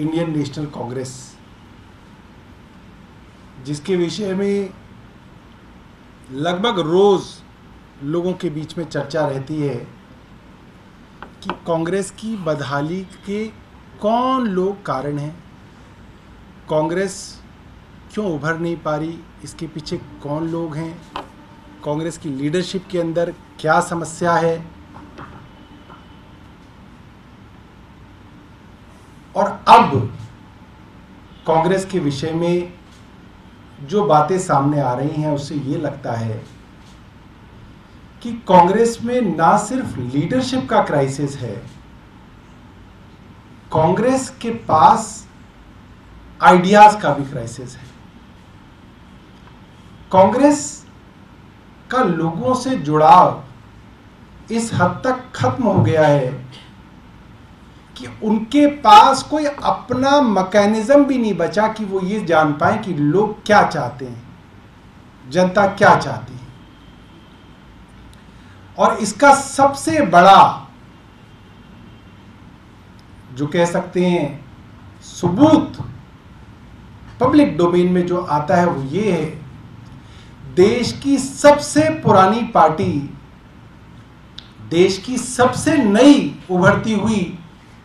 Indian national Congress जिसके विषय में लगभग रोज लोगों के बीच में चर्चा रहती है कि कांग्रेस की बदहाली के कौन लोग कारण हैं? कांग्रेस क्यों उभर नहीं पा रही? इसके पीछे कौन लोग हैं? कांग्रेस की लीडरशिप के अंदर क्या समस्या है? और अब कांग्रेस के विषय में जो बातें सामने आ रही हैं, उससे ये लगता है कि कांग्रेस में ना सिर्फ़ लीडरशिप का क्राइसिस है, कांग्रेस के पास आइडियाज़ का भी क्राइसिस है। कांग्रेस का लोगों से जुड़ाव इस हद तक खत्म हो गया है कि उनके पास कोई अपना मैकेनिज्म भी नहीं बचा कि वो ये जान पाए कि लोग क्या चाहते हैं। जनता क्या चाहती है। और इसका सबसे बड़ा जो कह सकते हैं, सबूत पब्लिक डोमेन में जो आता है वो ये है, देश की सबसे पुरानी पार्टी, देश की सबसे नई उभरती हुई